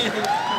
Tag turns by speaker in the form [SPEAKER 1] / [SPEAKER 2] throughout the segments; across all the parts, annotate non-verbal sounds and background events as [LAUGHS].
[SPEAKER 1] you. [LAUGHS]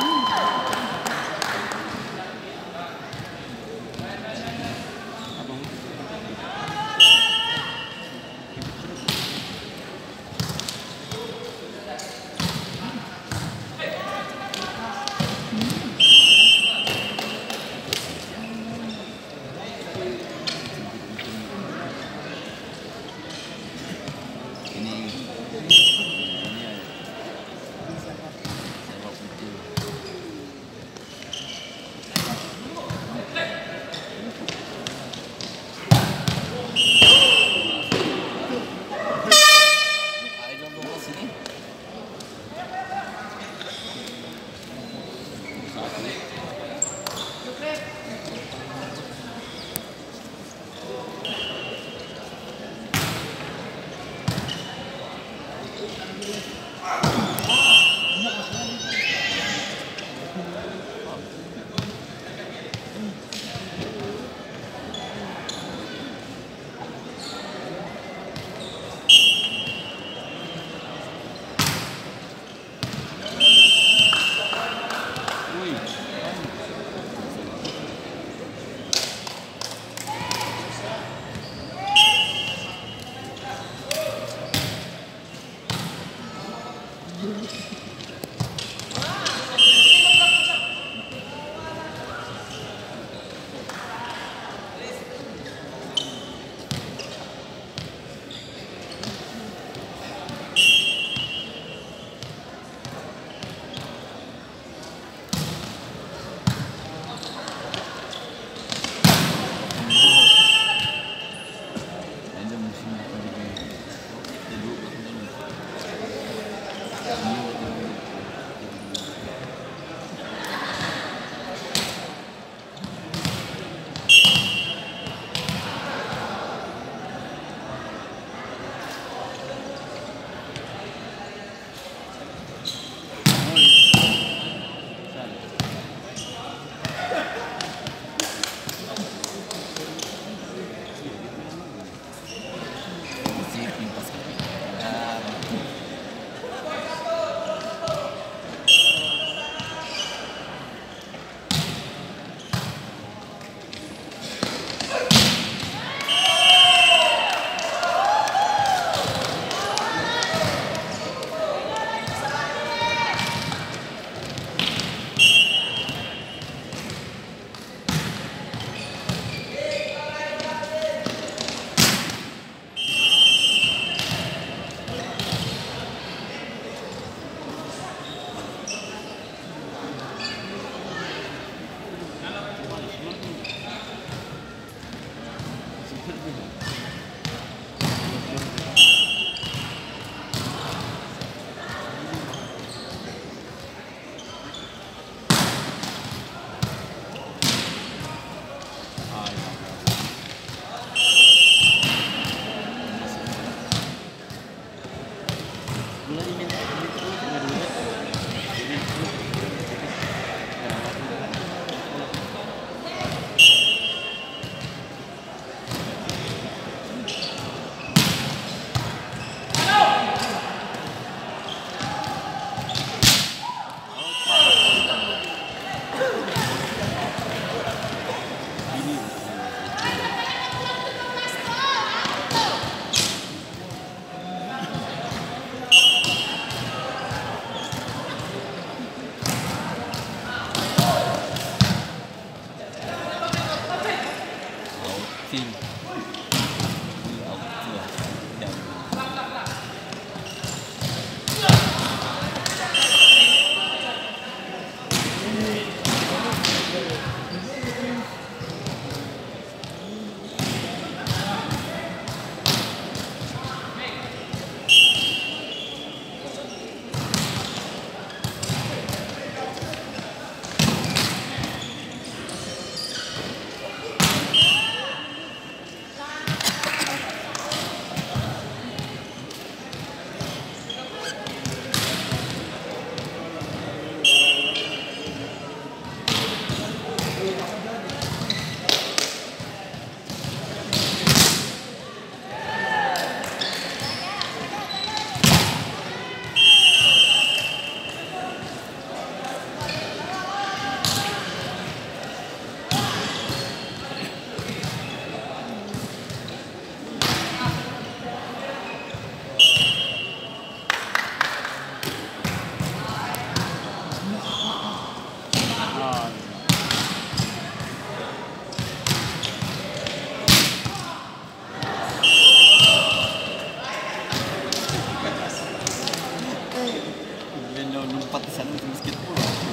[SPEAKER 1] сейчас нужно скидку.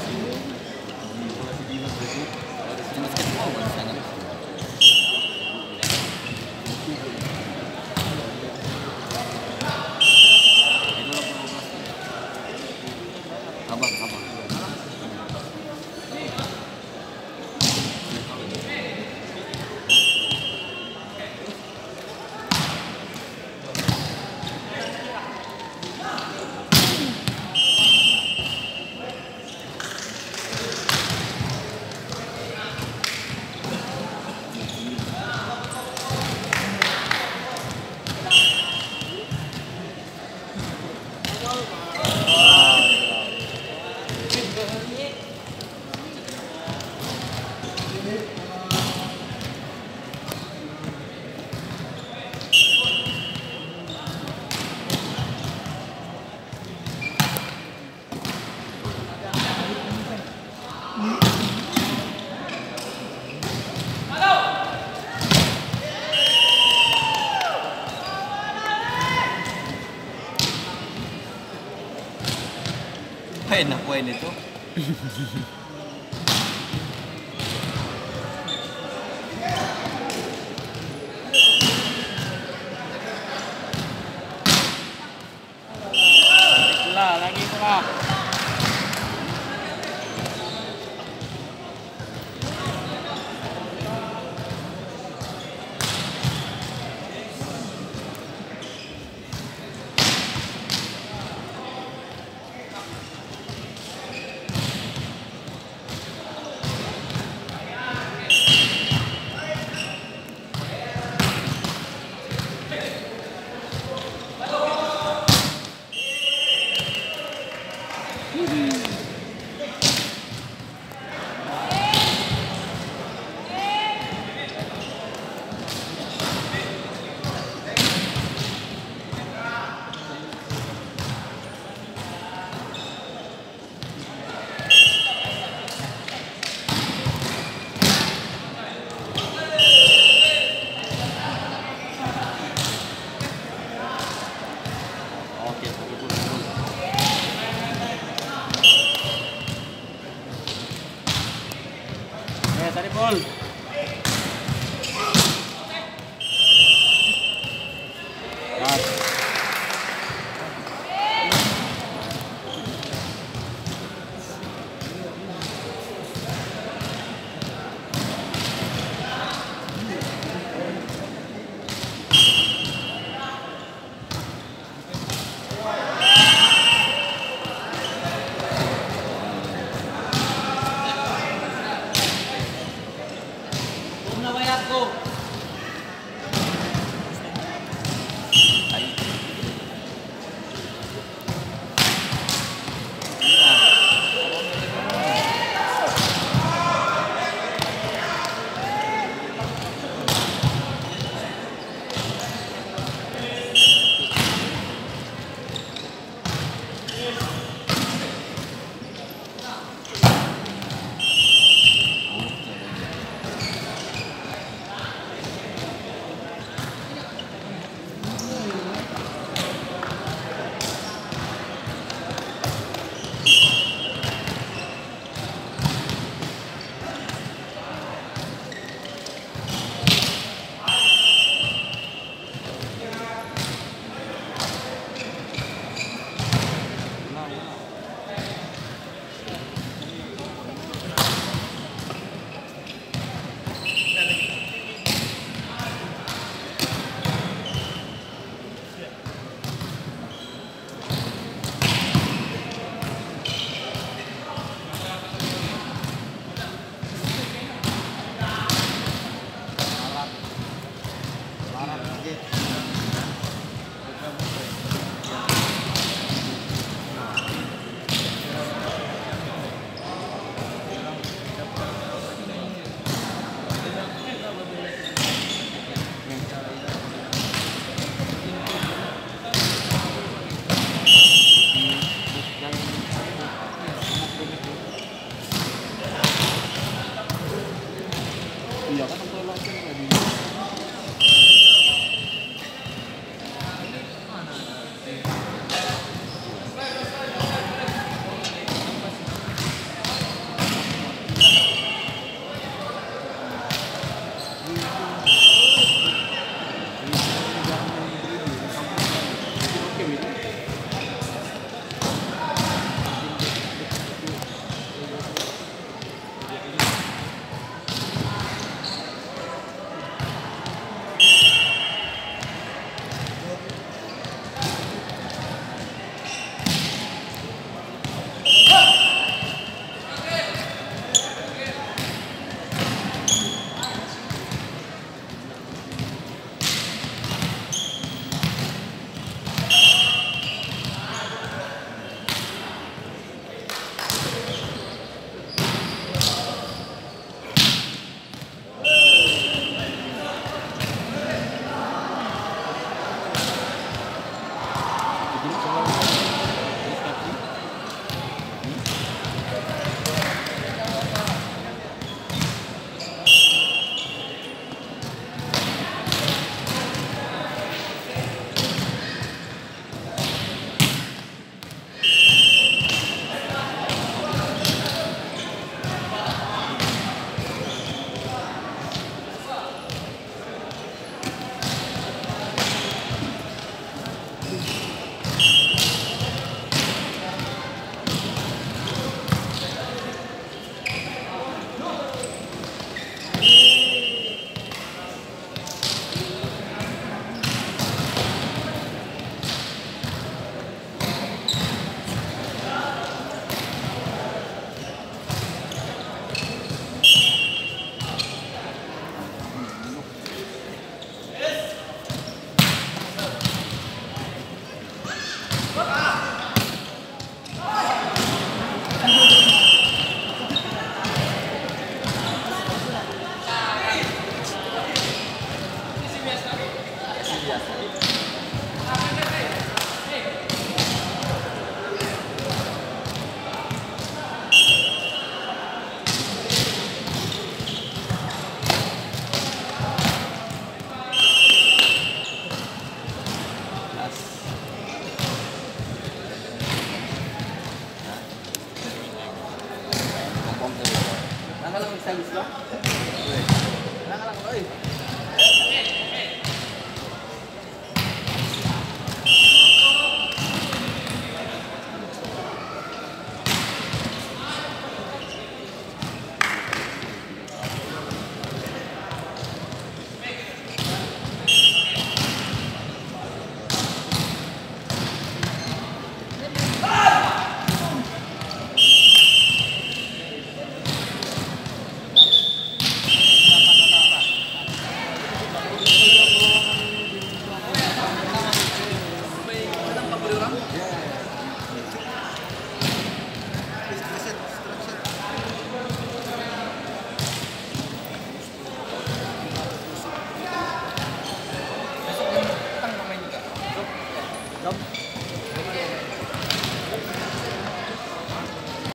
[SPEAKER 1] buenas, ponele tú. [LAUGHS] Sari Paul. Lang magsalis ba? Wala ka lang eh?